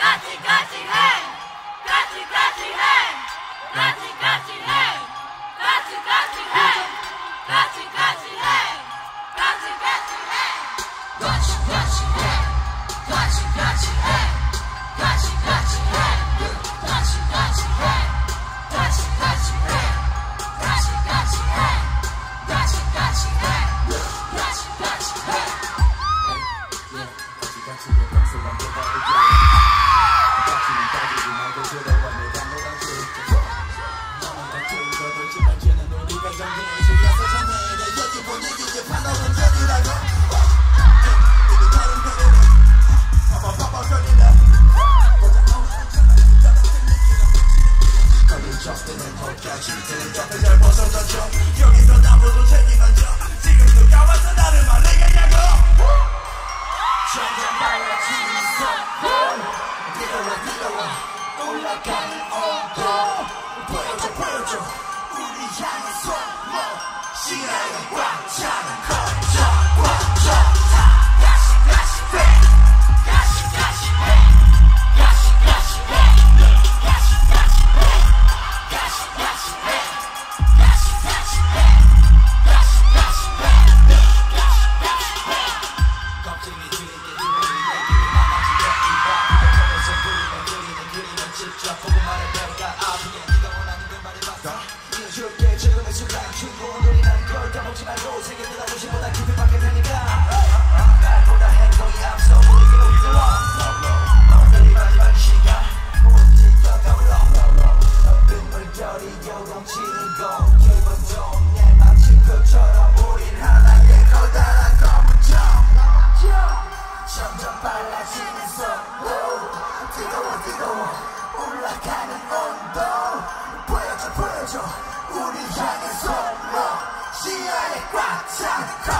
Gachi, gachi, hey! Gachi, gachi, hey! Come to 발로 새깁니다 cha, cha, cha.